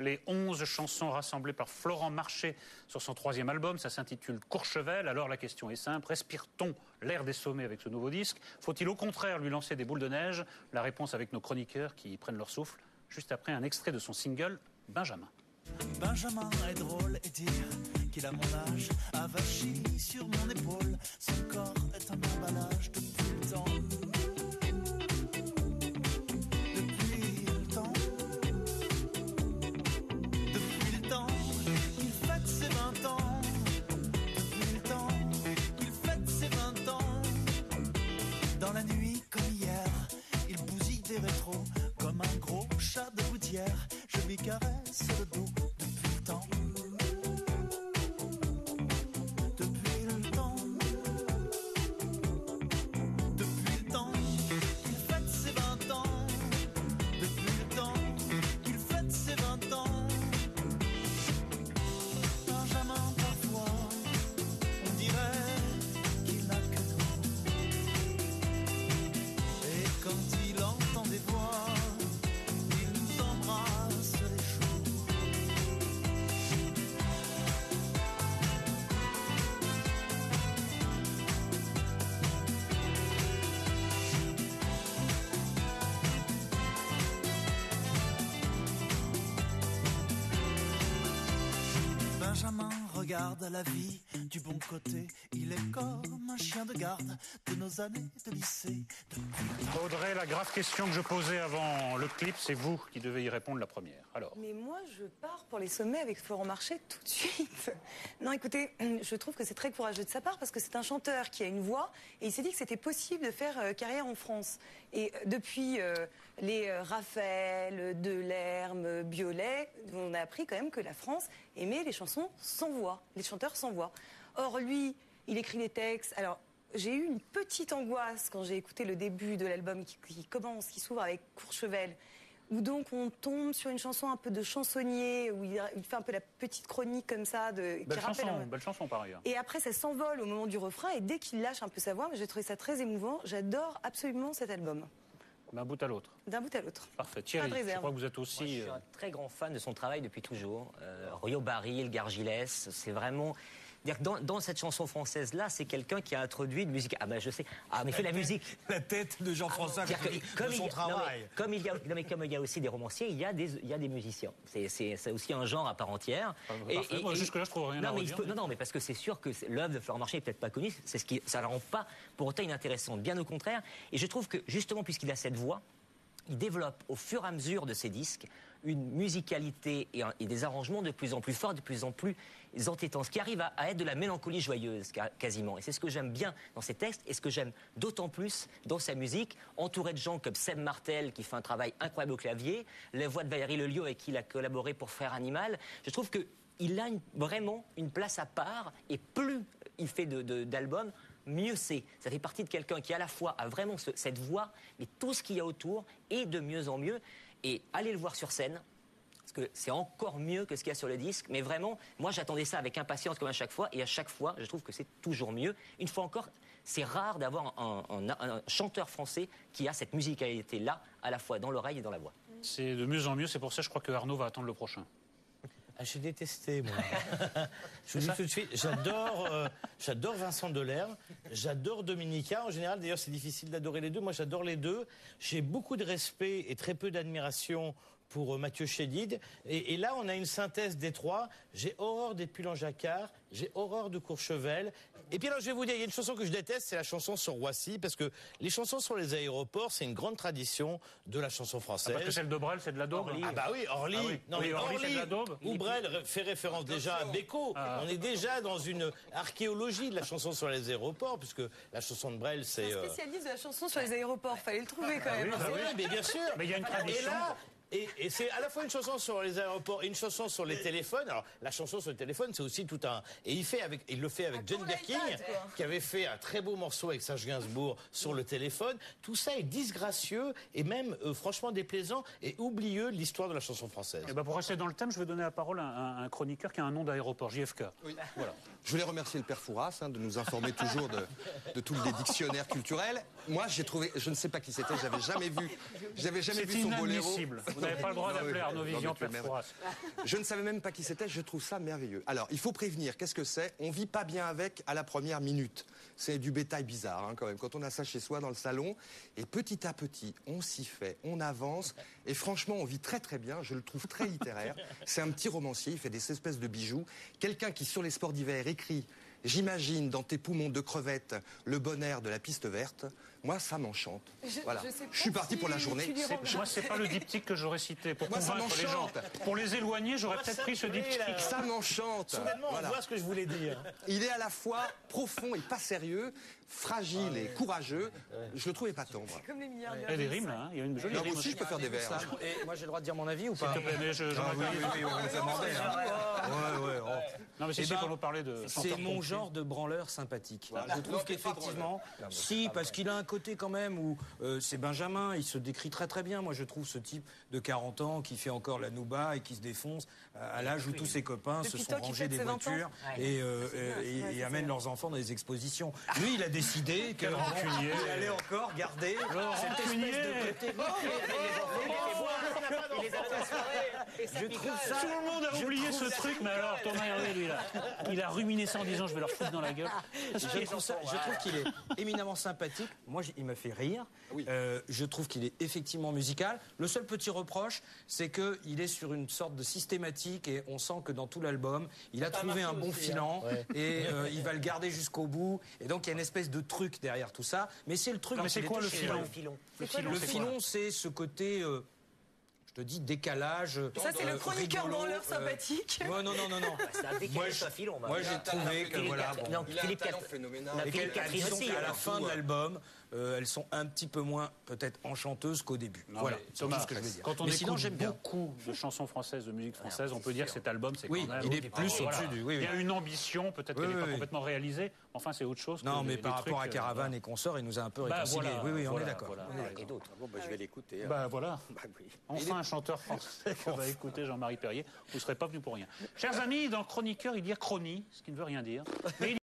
les 11 chansons rassemblées par Florent Marché sur son troisième album. Ça s'intitule Courchevel. Alors la question est simple, respire-t-on l'air des sommets avec ce nouveau disque? Faut-il au contraire lui lancer des boules de neige? La réponse avec nos chroniqueurs qui prennent leur souffle juste après un extrait de son single Benjamin. Benjamin est drôle et dire qu'il a mon âge, sur mon épaule. Son corps est un emballage depuis le temps. Comme un gros chat de gouttière. Je lui caresse le dos regarde la vie du bon côté. Il est comme un chien de garde de nos années de lycée. Audrey, la grave question que je posais avant le clip, c'est vous qui devez y répondre la première. Alors, Mais moi, je pars pour les sommets avec Florent Marché tout de suite. Non, écoutez, je trouve que c'est très courageux de sa part parce que c'est un chanteur qui a une voix et il s'est dit que c'était possible de faire euh, carrière en France. Et euh, depuis euh, les euh, Raphaël, Delerme, Biolay, on a appris quand même que la France aimait les chansons sans voix, les chanteurs sans voix. Or, lui, il écrit les textes. Alors, j'ai eu une petite angoisse quand j'ai écouté le début de l'album qui, qui commence, qui s'ouvre avec Courchevel, où donc on tombe sur une chanson un peu de chansonnier, où il, il fait un peu la petite chronique comme ça, de, qui belle rappelle chanson, belle chanson par ailleurs. Et après, ça s'envole au moment du refrain, et dès qu'il lâche un peu sa voix, j'ai trouvé ça très émouvant. J'adore absolument cet album, D'un bout à l'autre. d'un bout à l'autre. Parfait. Thierry, je crois que vous êtes Moi, je aussi. suis euh, un très grand fan de son travail depuis toujours. Euh, Rio Baril, Gargilès, c'est vraiment. Dire que Dans, dans cette chanson française-là, c'est quelqu'un qui a introduit une musique. Ah ben je sais. Ah mais il fait la musique. La tête de Jean-François Coppola, comme de il son non, travail. mais comme il y a, non, mais comme il y a aussi des romanciers, il y a des, il y a des musiciens. C'est, aussi un genre à part entière. parfait. Moi, jusque-là, je trouve rien non, à mais il redire, faut- mais- non, non, mais parce que c'est sûr que l'œuvre de Florent Marché est peut-être pas connue. C'est ce qui, ça la rend pas pour autant inintéressante. Bien au contraire. Et je trouve que justement, puisqu'il a cette voix, il développe au fur et à mesure de ses disques une musicalité et, des arrangements de plus en plus forts, de plus en plus entêtants, ce qui arrive à, être de la mélancolie joyeuse quasiment. Et c'est ce que j'aime bien dans ses textes et ce que j'aime d'autant plus dans sa musique, entouré de gens comme Seb Martel qui fait un travail incroyable au clavier, les voix de Valérie Lelio avec qui il a collaboré pour Frère Animal. Je trouve que il a vraiment une place à part et plus il fait de- de- d'albums, mieux c'est. Ça fait partie de quelqu'un qui à la fois a vraiment ce- cette voix, mais tout ce qu'il y a autour est de mieux en mieux. Et allez le voir sur scène. Parce que c'est encore mieux que ce qu'il y a sur le disque. Mais vraiment, moi j'attendais ça avec impatience comme à chaque fois. Et à chaque fois, je trouve que c'est toujours mieux. Une fois encore, c'est rare d'avoir un, un- un chanteur français qui a cette musicalité-là, à la fois dans l'oreille et dans la voix. C'est de mieux en mieux, c'est pour ça que je crois que Arnaud va attendre le prochain. Ah, j'ai détesté, moi. Je vous dis tout de suite, j'adore, euh, j'adore Vincent Delerme, j'adore Dominica. En général, d'ailleurs, c'est difficile d'adorer les deux. Moi, j'adore les deux. J'ai beaucoup de respect et très peu d'admiration pour euh, Mathieu Chédid. Et, et là, on a une synthèse des trois. J'ai horreur des pulls en jacquard, j'ai horreur de Courchevel. Et puis alors, je vais vous dire, il y a une chanson que je déteste, c'est la chanson sur Roissy, parce que les chansons sur les aéroports, c'est une grande tradition de la chanson française. Parce que celle de Brel, c'est de la daube. Ah bah oui, Orly. Ah oui. Non Oui, mais Orly, Orly, c'est de la daube. où Brel fait référence déjà à Beko. Ah. On est déjà dans une archéologie de la chanson sur les aéroports, puisque la chanson de Brel, c'est. Un euh, spécialiste de la chanson sur les aéroports, fallait le trouver quand même. ah oui, mais bien sûr. Mais il y a une tradition. Et là. Et, et c'est à la fois une chanson sur les aéroports et une chanson sur les téléphones. Alors la chanson sur le téléphone, c'est aussi tout un. Et il fait avec, il le fait avec Jane Birkin, qui avait fait un très beau morceau avec Serge Gainsbourg sur le téléphone. Tout ça est disgracieux et même euh, franchement déplaisant et oublieux de l'histoire de la chanson française. Et ben pour rester dans le thème, je vais donner la parole à un, un chroniqueur qui a un nom d'aéroport, JFK. Oui. Voilà. Je voulais remercier le père Fouras hein, de nous informer toujours de, de tous les dictionnaires culturels. Moi, j'ai trouvé, je ne sais pas qui c'était, j'avais jamais vu, j'avais jamais C'est vu son boléro. Vous n'avez pas le droit d'appeler. Arnaud Vision. Je ne savais même pas qui c'était, je trouve ça merveilleux. Alors, il faut prévenir, qu'est-ce que c'est? On vit pas bien avec à la première minute. C'est du bétail bizarre, hein, quand même, quand on a ça chez soi dans le salon. Et petit à petit, on s'y fait, on avance. Et franchement, on vit très très bien, je le trouve très littéraire. C'est un petit romancier, il fait des espèces de bijoux. Quelqu'un qui, sur les sports d'hiver, écrit J'imagine dans tes poumons de crevettes le bon air de la piste verte. Moi, ça m'enchante. Je- voilà. je pas suis parti si pour la journée. Moi, c'est pas le diptyque que j'aurais cité pour Moi, ça convaincre les gens. m'enchante. Pour les éloigner, j'aurais peut-être pris ce diptyque. Ça m'enchante. Soudainement, Voilà. on voit ce que je voulais dire. Il est à la fois profond et pas sérieux, fragile et courageux. Je le trouve épatant. moi. Comme les milliardaires. Il y a des rimes, là. hein. Il y a une jolie Non, rime moi aussi, je peux faire des vers. Et moi, j'ai le droit de dire mon avis ou pas S'il te plaît, mais je- Ah oui, pas- oui, oui, on nous a demandé. hein. Ouais, ouais, oh. Non, mais si, Eh ben, quand on parlait de. C'est mon genre de branleur sympathique. Voilà. Je trouve pas qu'effectivement, si, parce qu'il a un côté quand même où euh, c'est Benjamin, il se décrit très très bien. Moi, je trouve ce type de 40 ans qui fait encore la nouba et qui se défonce euh, à l'âge où tous ses copains se sont rangés des ses 20 ans. voitures et, euh, et- et amènent leurs enfants dans des expositions. Lui, il a décidé que rancunier. il allait encore garder cette rancunier. espèce de côté. Je trouve ça. Tout le monde a oublié ce truc, mais alors Thomas Hervé, lui, là, il a ruminé ça en disant je vais leur foutre dans la gueule. Je trouve, ça- je trouve qu'il est éminemment sympathique. Moi, j- il me fait rire. Euh, je trouve qu'il est effectivement musical. Le seul petit reproche, c'est qu'il est sur une sorte de systématique et on sent que dans tout l'album, il a trouvé un bon filant et euh, il va le garder jusqu'au bout. Et donc, il y a une espèce de truc derrière tout ça. Mais c'est le truc. Non, mais c'est quoi le filon Le filon. C'est ce côté. euh, te dis décalage. Ça, c'est euh, le chroniqueur branleur euh, sympathique. Non, non, non, non. C'est un décalage Moi, bah. Moi, j'ai trouvé que Philippe voilà. Catherine- bon. non, Il a un Philippe talent Catherine- phénoménal. Non, Et Philippe qu'elles- Catherine disons aussi. qu'à la fin de l'album, euh, elles sont un petit peu moins peut-être enchanteuses qu'au début. Non, voilà, c'est Thomas, tout ce que je veux dire. quand on mais écoute sinon, j'aime bien. beaucoup de chansons françaises, de musique française, on peut dire que cet album, c'est Oui, quand même... il est plus Ah, au-dessus du- oui, Il y a une ambition, peut-être qu'elle n'est pas complètement réalisée, enfin c'est autre chose. Non, mais par rapport à Caravane et consorts, il nous a un peu Bah, réconciliés. voilà, oui, oui, on est d'accord. Et d'autres. Bon, bah, je vais l'écouter. hein. Bah voilà. Bah oui. Enfin, un chanteur français qu'on va écouter, Jean-Marie Perrier. Vous ne serez pas venu pour rien. Chers amis, dans Chroniqueur, il y a chronie, ce qui ne veut rien dire. Mais il